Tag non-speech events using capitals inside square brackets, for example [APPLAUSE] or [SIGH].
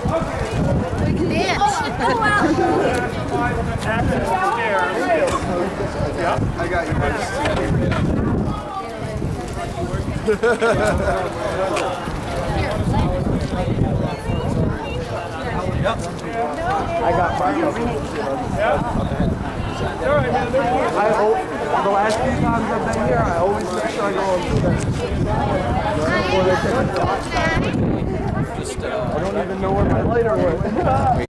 We can dance. Oh, wow. I got your I got five I hope the last few times I've been here, I always make sure I go on through them even know where my lighter went. [LAUGHS]